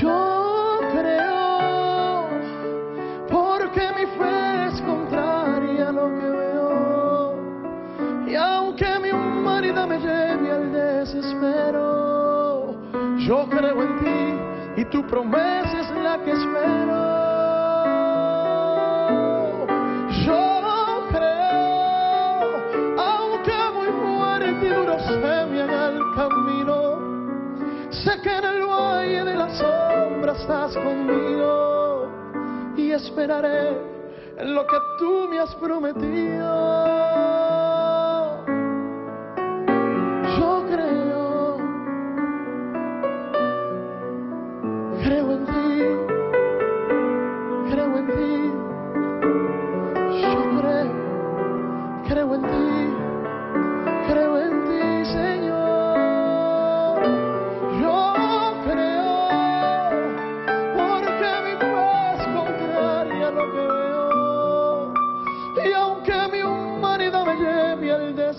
Yo creo, porque mi fe es contraria a lo que veo. Y aunque mi humanidad me lleve al desespero, yo creo en ti y tu promesa es la que espero. Sé que en el valle de la sombra estás conmigo y esperaré en lo que tú me has prometido.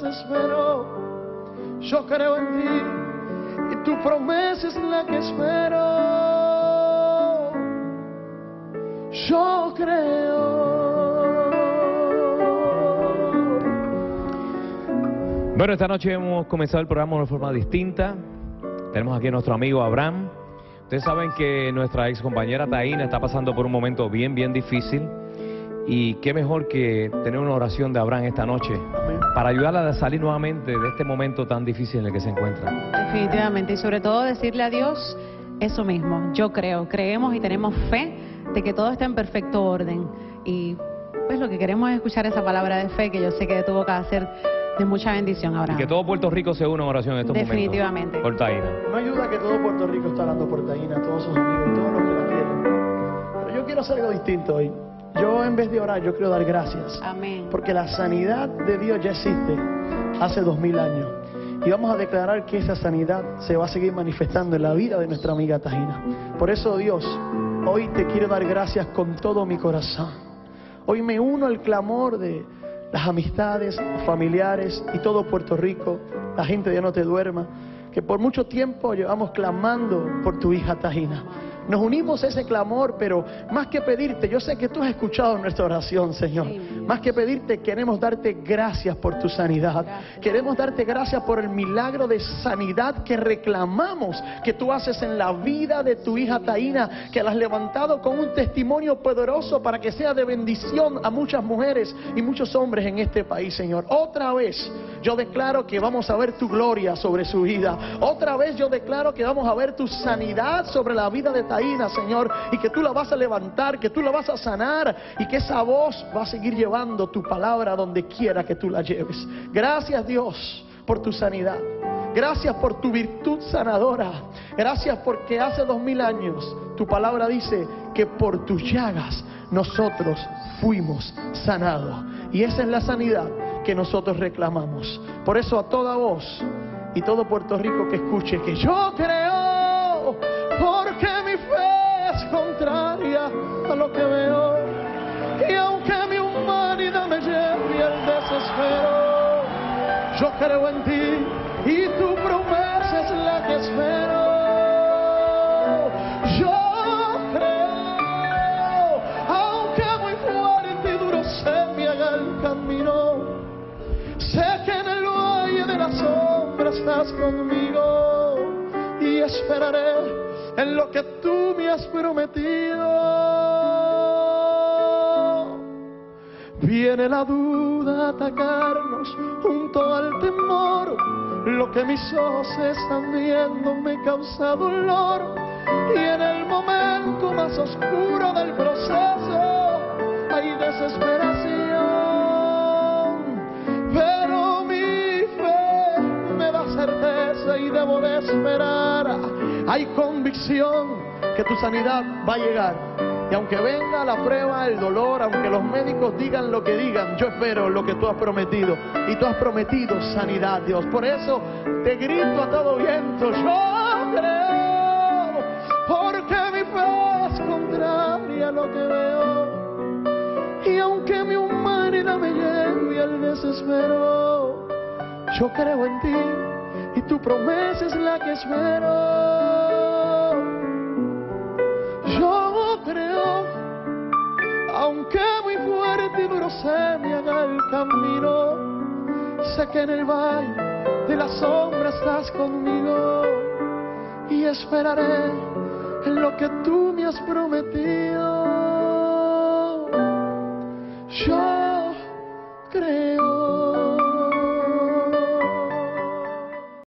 Desespero, yo creo en ti y tu promesa es la que espero. Yo creo. Bueno, esta noche hemos comenzado el programa de una forma distinta. Tenemos aquí a nuestro amigo Abraham. Ustedes saben que nuestra ex compañera Taina está pasando por un momento bien, bien difícil. Y qué mejor que tener una oración de Abraham esta noche para ayudarla a salir nuevamente de este momento tan difícil en el que se encuentra. Definitivamente, y sobre todo decirle a Dios eso mismo. Yo creo, creemos y tenemos fe de que todo está en perfecto orden. Y pues lo que queremos es escuchar esa palabra de fe que yo sé que tuvo que hacer de mucha bendición ahora. Y que todo Puerto Rico se una en oración en estos Definitivamente. momentos. Por Taina. No ayuda que todo Puerto Rico está hablando por Taina, todos sus amigos todos los que la quieren. Pero yo quiero hacer algo distinto hoy. Yo en vez de orar, yo quiero dar gracias. Amén. Porque la sanidad de Dios ya existe hace dos mil años. Y vamos a declarar que esa sanidad se va a seguir manifestando en la vida de nuestra amiga Tajina. Por eso Dios, hoy te quiero dar gracias con todo mi corazón. Hoy me uno al clamor de las amistades, familiares y todo Puerto Rico, la gente Ya no te duerma, que por mucho tiempo llevamos clamando por tu hija Tajina. Nos unimos a ese clamor, pero más que pedirte, yo sé que tú has escuchado nuestra oración, Señor. Más que pedirte, queremos darte gracias por tu sanidad. Queremos darte gracias por el milagro de sanidad que reclamamos que tú haces en la vida de tu hija Taina, que la has levantado con un testimonio poderoso para que sea de bendición a muchas mujeres y muchos hombres en este país, Señor. Otra vez yo declaro que vamos a ver tu gloria sobre su vida. Otra vez yo declaro que vamos a ver tu sanidad sobre la vida de Taina, Señor, y que tú la vas a levantar, que tú la vas a sanar y que esa voz va a seguir llevando tu palabra donde quiera que tú la lleves. Gracias Dios por tu sanidad. Gracias por tu virtud sanadora. Gracias porque hace dos mil años tu palabra dice que por tus llagas nosotros fuimos sanados. Y esa es la sanidad que nosotros reclamamos. Por eso a toda voz y todo Puerto Rico que escuche que yo creo, porque mi fe es contraria a lo que veo. Y aunque mi humanidad me lleve al desespero, yo creo en ti estás conmigo y esperaré en lo que tú me has prometido. Viene la duda a atacarnos junto al temor. Lo que mis ojos están viendo me causa dolor. Y en el momento más oscuro del proceso hay desesperación. Hay convicción que tu sanidad va a llegar. Y aunque venga la prueba, el dolor, aunque los médicos digan lo que digan, yo espero lo que tú has prometido. Y tú has prometido sanidad, Dios. Por eso te grito a todo viento, yo creo, porque mi fe es contraria a lo que veo. Y aunque mi humanidad me lleve al desespero, yo creo en ti y tu promesa es la que espero. Yo creo, aunque muy fuerte y duro se me el camino, sé que en el valle de la sombra estás conmigo y esperaré lo que tú me has prometido. Yo